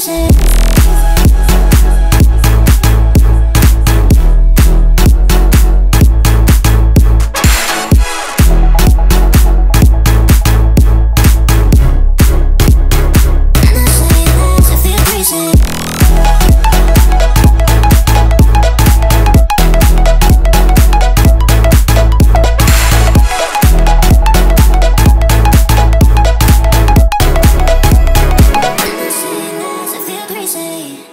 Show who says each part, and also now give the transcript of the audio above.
Speaker 1: places crazy.